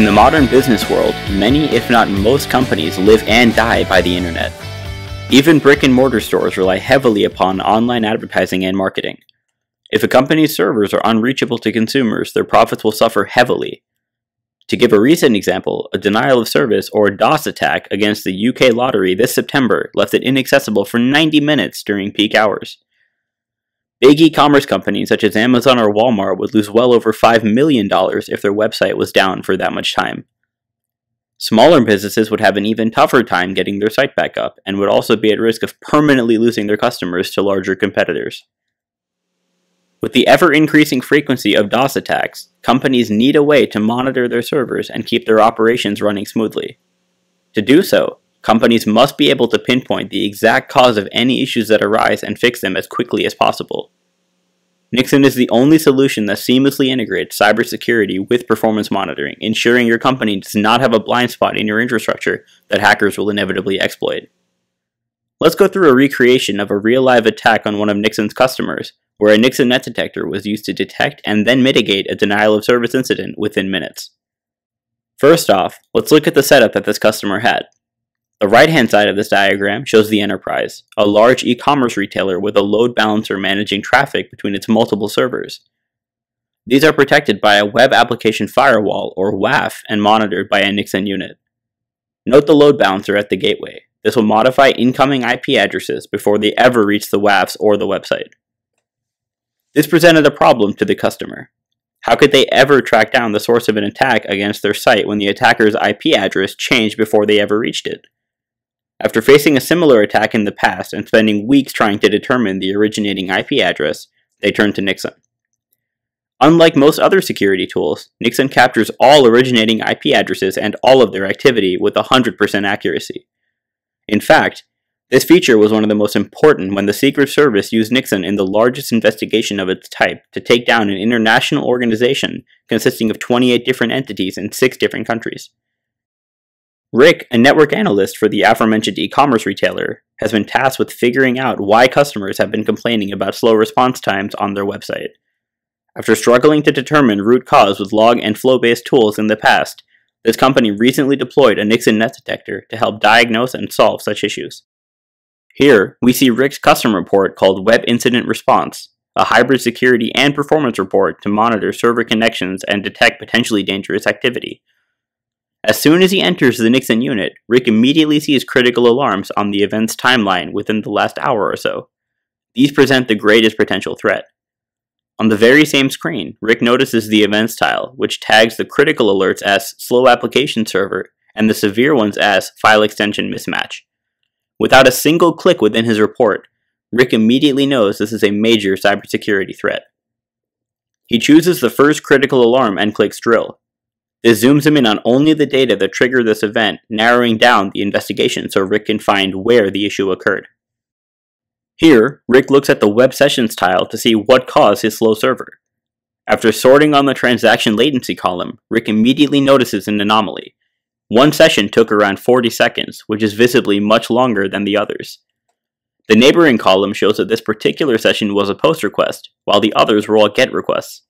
In the modern business world, many, if not most companies live and die by the internet. Even brick and mortar stores rely heavily upon online advertising and marketing. If a company's servers are unreachable to consumers, their profits will suffer heavily. To give a recent example, a denial of service or DOS attack against the UK lottery this September left it inaccessible for 90 minutes during peak hours. Big e-commerce companies such as Amazon or Walmart would lose well over $5 million if their website was down for that much time. Smaller businesses would have an even tougher time getting their site back up and would also be at risk of permanently losing their customers to larger competitors. With the ever increasing frequency of DOS attacks, companies need a way to monitor their servers and keep their operations running smoothly. To do so, Companies must be able to pinpoint the exact cause of any issues that arise and fix them as quickly as possible. NIKSUN is the only solution that seamlessly integrates cybersecurity with performance monitoring, ensuring your company does not have a blind spot in your infrastructure that hackers will inevitably exploit. Let's go through a recreation of a real live attack on one of NIKSUN's customers, where a NIKSUN net detector was used to detect and then mitigate a denial of service incident within minutes. First off, let's look at the setup that this customer had. The right-hand side of this diagram shows the enterprise, a large e-commerce retailer with a load balancer managing traffic between its multiple servers. These are protected by a Web Application Firewall, or WAF, and monitored by a NIKSUN unit. Note the load balancer at the gateway. This will modify incoming IP addresses before they ever reach the WAFs or the website. This presented a problem to the customer. How could they ever track down the source of an attack against their site when the attacker's IP address changed before they ever reached it? After facing a similar attack in the past and spending weeks trying to determine the originating IP address, they turned to NIKSUN. Unlike most other security tools, NIKSUN captures all originating IP addresses and all of their activity with 100% accuracy. In fact, this feature was one of the most important when the Secret Service used NIKSUN in the largest investigation of its type to take down an international organization consisting of 28 different entities in 6 different countries. Rick, a network analyst for the aforementioned e-commerce retailer, has been tasked with figuring out why customers have been complaining about slow response times on their website. After struggling to determine root cause with log and flow-based tools in the past, this company recently deployed a NIKSUN net detector to help diagnose and solve such issues. Here, we see Rick's custom report called Web Incident Response, a hybrid security and performance report to monitor server connections and detect potentially dangerous activity. As soon as he enters the NIKSUN unit, Rick immediately sees critical alarms on the event's timeline within the last hour or so. These present the greatest potential threat. On the very same screen, Rick notices the events tile, which tags the critical alerts as slow application server and the severe ones as file extension mismatch. Without a single click within his report, Rick immediately knows this is a major cybersecurity threat. He chooses the first critical alarm and clicks drill, this zooms him in on only the data that triggered this event, narrowing down the investigation so Rick can find where the issue occurred. Here, Rick looks at the web sessions tile to see what caused his slow server. After sorting on the transaction latency column, Rick immediately notices an anomaly. One session took around 40 seconds, which is visibly much longer than the others. The neighboring column shows that this particular session was a post request, while the others were all GET requests.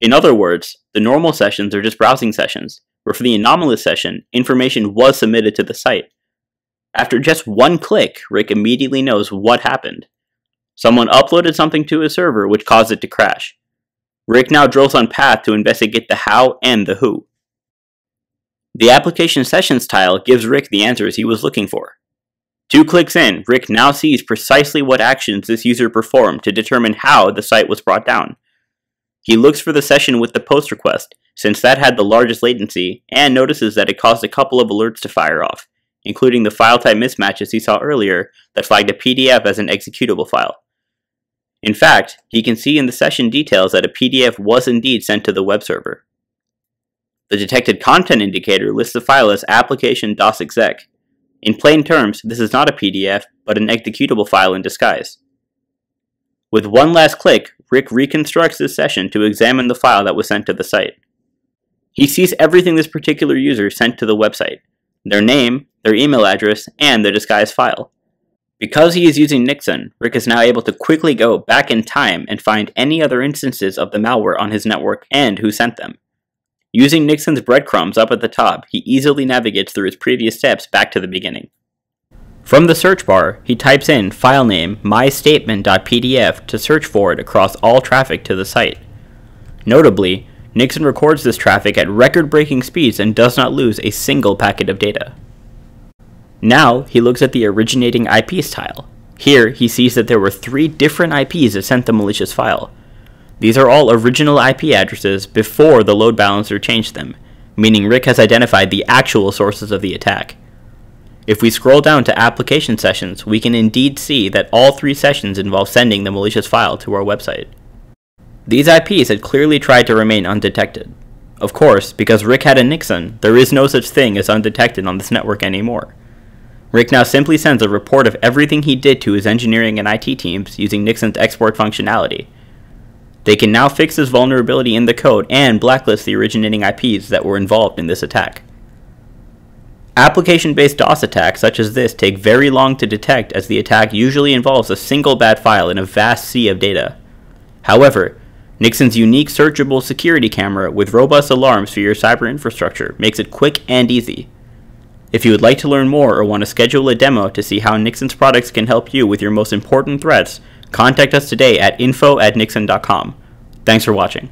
In other words, the normal sessions are just browsing sessions, where for the anomalous session, information was submitted to the site. After just one click, Rick immediately knows what happened. Someone uploaded something to his server which caused it to crash. Rick now drills on Path to investigate the how and the who. The application sessions tile gives Rick the answers he was looking for. Two clicks in, Rick now sees precisely what actions this user performed to determine how the site was brought down. He looks for the session with the post request, since that had the largest latency, and notices that it caused a couple of alerts to fire off, including the file type mismatches he saw earlier that flagged a PDF as an executable file. In fact, he can see in the session details that a PDF was indeed sent to the web server. The detected content indicator lists the file as application DOS exec. In plain terms, this is not a PDF, but an executable file in disguise. With one last click, Rick reconstructs this session to examine the file that was sent to the site. He sees everything this particular user sent to the website, their name, their email address, and the disguised file. Because he is using NIKSUN, Rick is now able to quickly go back in time and find any other instances of the malware on his network and who sent them. Using NIKSUN's breadcrumbs up at the top, he easily navigates through his previous steps back to the beginning. From the search bar, he types in file name mystatement.pdf to search for it across all traffic to the site. Notably, NIKSUN records this traffic at record breaking speeds and does not lose a single packet of data. Now, he looks at the originating IP style. Here, he sees that there were three different IPs that sent the malicious file. These are all original IP addresses before the load balancer changed them, meaning Rick has identified the actual sources of the attack. If we scroll down to application sessions, we can indeed see that all three sessions involve sending the malicious file to our website. These IPs had clearly tried to remain undetected. Of course, because Rick had a NIKSUN, there is no such thing as undetected on this network anymore. Rick now simply sends a report of everything he did to his engineering and IT teams using NIKSUN's export functionality. They can now fix this vulnerability in the code and blacklist the originating IPs that were involved in this attack. Application based DOS attacks such as this take very long to detect as the attack usually involves a single bad file in a vast sea of data. However, NIKSUN's unique searchable security camera with robust alarms for your cyber infrastructure makes it quick and easy. If you would like to learn more or want to schedule a demo to see how NIKSUN's products can help you with your most important threats, contact us today at info at niksun.com. Thanks for watching.